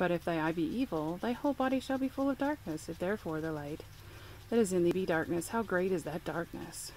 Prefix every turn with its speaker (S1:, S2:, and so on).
S1: But if thy eye be evil, thy whole body shall be full of darkness. If therefore the light that is in thee be darkness, how great is that darkness?